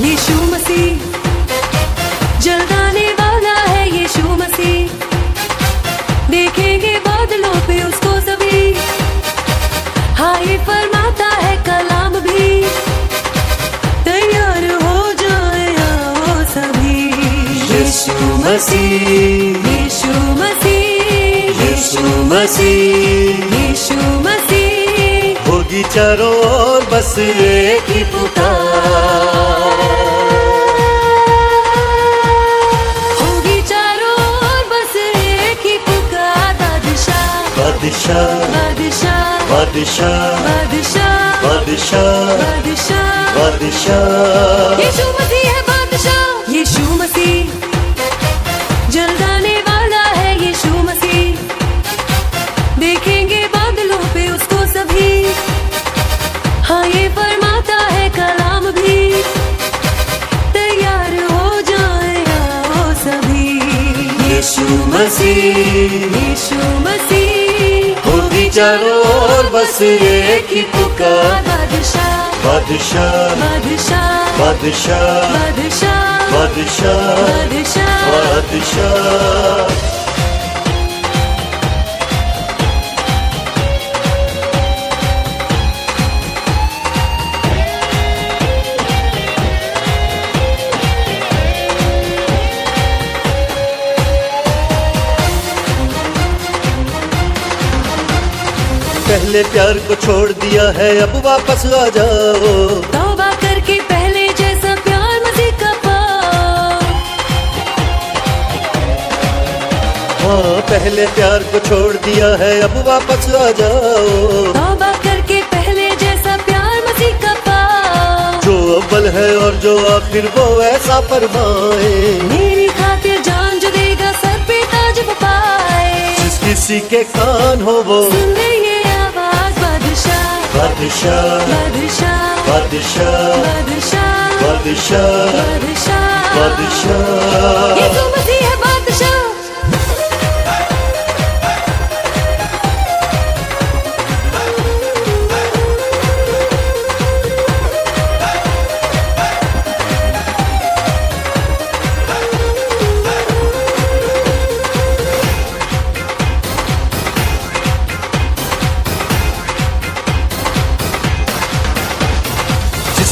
मसीह। जल्दाने वाला है यीशु मसीह। देखेंगे बादलों पे उसको सभी। हाय फरमाता है कलाम भी। तैयार हो जाए आओ सभी। यीशु मसीह। यीशु मसीह। यीशु मसीह। यीशु मसीह। होगी चारों ओर बस एक ही बादशाह बादशाह बादशाह बादशाह। बादशाह। यीशु मसीह है बादशाह। यीशु मसीह जल्दाने वाला है यीशु मसीह। देखेंगे बादलों पे उसको सभी। हाँ ये फरमाता है कलाम भी। तैयार हो जाए आओ सभी। यीशु मसीह यीशु मसीह। होगी और बस एक ही पुकार। बादशाह बादशाह बादशाह बादशाह बादशाह बादशाह बादशाह। पहले प्यार को छोड़ दिया है अब वापस आ जाओ। तौबा करके पहले जैसा प्यार का हाँ पहले प्यार को छोड़ दिया है अब वापस आ जाओ। तौबा करके पहले जैसा प्यार का जो अव्वल है और जो आखिर वो ऐसा फरमाए। मेरी खातिर जान जो देगा सर पे ताज पाए। जिस किसी के कान हो वो सुन ले ये आवाज़ पदशनिश पदशनिश पदशा पद्शा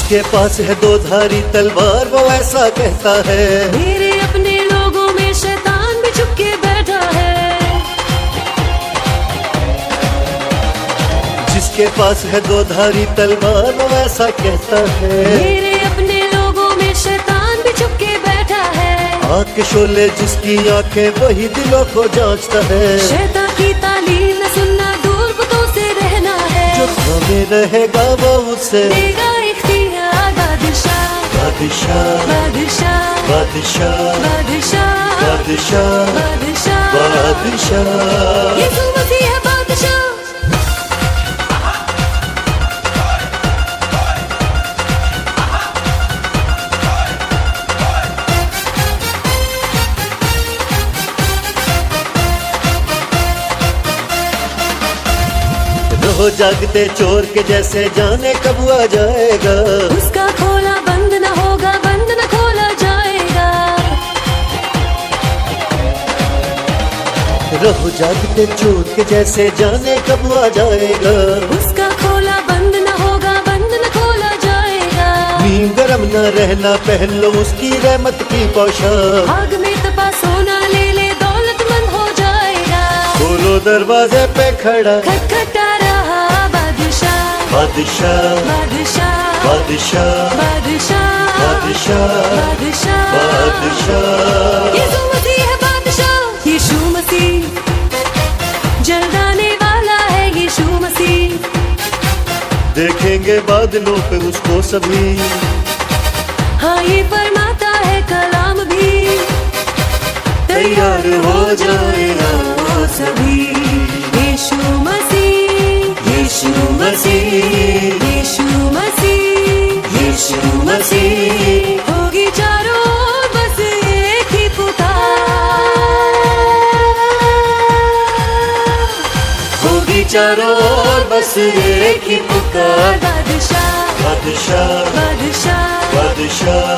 जिसके पास है दो धारी तलवार वो ऐसा कहता है। मेरे अपने लोगों में शैतान भी छुप के बैठा है। जिसके पास है दो धारी तलवार वो ऐसा कहता है। मेरे अपने लोगों में शैतान भी छुप के बैठा है। आँख शोले जिसकी आँखें वही दिलों को जांचता है। शैतान की तालीम न सुनना दूर से रहना है। जो हमें रहेगा वो उसे देगा बादशाह बादशाह बादशाह बादशाह बादशाह बादशाह बादशाह बादशाह रहो जागते चोर के जैसे जाने कब आ जाएगा उसका खोला रहो जागते चोर के जैसे जाने कब आ जाएगा? उसका खोला बंद न होगा बंद न खोला जाएगा। नींद गरम न रहना पहन लो उसकी रहमत की पोशाक आग में तपा सोना ले ले दौलतमंद हो जाएगा। खोलो दरवाजे पे खड़ा। खटखटा रहा बादशाह। बादशाह। बादशाह। बादशाह। बादशाह। बादशाह। बादशाह। देखेंगे बादलों पे उसको सभी। हाँ ये फरमाता है कलाम भी। तैयार हो जाए सभी। चारों बस एक ही पुकार। बादशाह बादशाह बादशाह। बादशाह।